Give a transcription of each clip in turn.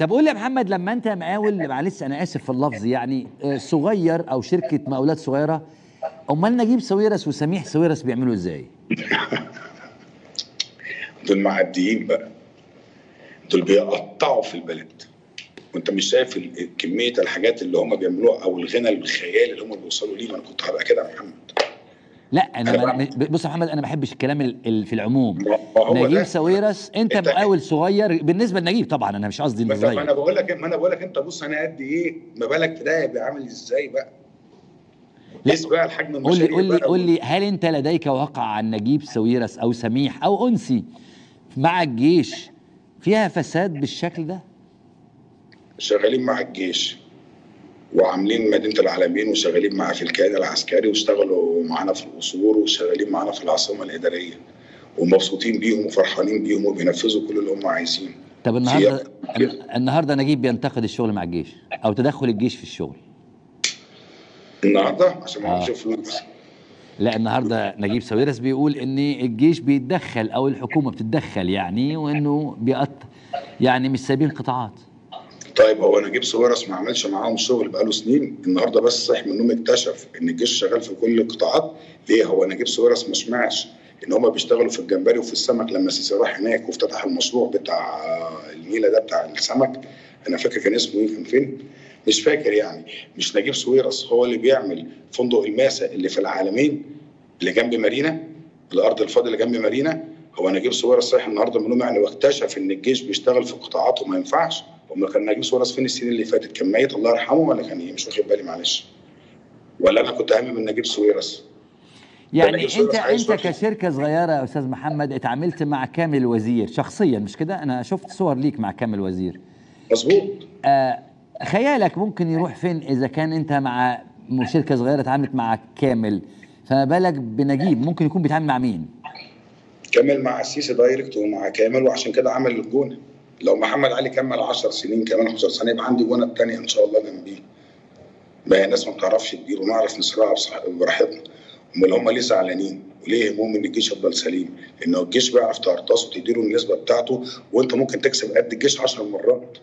طب قول لي يا محمد لما انت مقاول معلش أنا اسف في اللفظ يعني آه، صغير أو شركة مقاولات صغيرة امال نجيب ساويرس وسميح ساويرس بيعملوا إزاي؟ دول معديين بقى. دول بيقطعوا في البلد. وانت مش شايف كمية الحاجات اللي هم بيعملوها أو الغنى الخيالي اللي هم بيوصلوا ليه؟ ما أنا كنت هبقى كده يا محمد. لا أنا بص يا محمد أنا ما بحبش الكلام ال- ال- في العموم نجيب. ساويرس أنت مقاول صغير بالنسبة لنجيب طبعا أنا مش قصدي إنه ما أنا صغير بقول لك ما أنا بقول لك أنت بص أنا قد إيه ما بالك في ده يبقى عامل إزاي بقى لا، قيس بقى الحجم المشاريع قول لي. قول لي هل أنت لديك واقع عن نجيب ساويرس أو سميح أو انسي مع الجيش فيها فساد بالشكل ده؟ شغالين مع الجيش وعاملين مدينة العالمين وشغالين معاه في الكيان العسكري واشتغلوا معانا في القصور وشغالين معانا في العاصمة الإدارية. ومبسوطين بيهم وفرحانين بيهم وبينفذوا كل اللي هم عايزينه. طب النهارده النهارده نجيب بينتقد الشغل مع الجيش أو تدخل الجيش في الشغل؟ النهارده؟ عشان ما آه. فلوس. لا النهارده نجيب ساويرس بيقول إن الجيش بيتدخل أو الحكومة بتتدخل يعني وإنه بيقط يعني مش سايبين قطاعات. طيب هو نجيب سويرس ما عملش معاهم شغل بقاله سنين. النهارده بس صح من النوم اكتشف إن الجيش شغال في كل القطاعات. ليه؟ هو نجيب سويرس ما سمعش إن هم بيشتغلوا في الجمبري وفي السمك. لما سيسي راح هناك وافتتح المشروع بتاع الميله ده بتاع السمك أنا فاكر كان اسمه إيه كان فين؟ مش فاكر يعني. مش نجيب سويرس هو اللي بيعمل فندق الماسة اللي في العلمين اللي جنب مارينا الأرض الفاضية اللي جنب مارينا. هو نجيب سويرس صحي النهارده من النوم يعني واكتشف إن الجيش بيشتغل في قطاعات وما ينفعش. امال كان نجيب سويرس فين السنين اللي فاتت. كان ميت الله يرحمه ولا كان إيه؟ مش واخد بالي معلش. ولا أنا كنت اهم من نجيب سويرس. يعني نجيب أنت أنت. كشركة صغيرة يا أستاذ محمد اتعاملت مع كامل الوزير شخصيا مش كده؟ أنا شفت صور ليك مع كامل الوزير مظبوط. آه خيالك ممكن يروح فين إذا كان أنت مع شركة صغيرة اتعاملت مع كامل؟ فما بالك بنجيب؟ ممكن يكون بيتعامل مع مين؟ كمل مع السيسي direct ومع كامل وعشان كده عمل الجونة. لو محمد علي كمل 10 سنين كمان 11 سنه يبقى عندي جونه الثانية إن شاء الله جنبيه. ما هي الناس ما بتعرفش تدير ونعرف بصح- براحتنا. أمال هم ليه زعلانين؟ وليه يهمهم ان الجيش يفضل سليم؟ لأن الجيش بيعرف ترتصه وتديله النسبة بتاعته وأنت ممكن تكسب قد الجيش 10 مرات.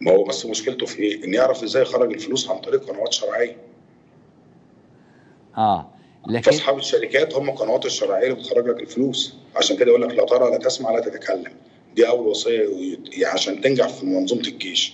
ما هو بس مشكلته في إيه؟ إن يعرف إزاي يخرج الفلوس عن طريق قنوات شرعية. آه لكن فأصحاب الشركات هم القنوات الشرعية اللي بتخرج لك الفلوس. عشان كده يقول لك لا ترى لا تسمع لا تتكلم. دي أول وصية عشان تنجح في منظومة الجيش.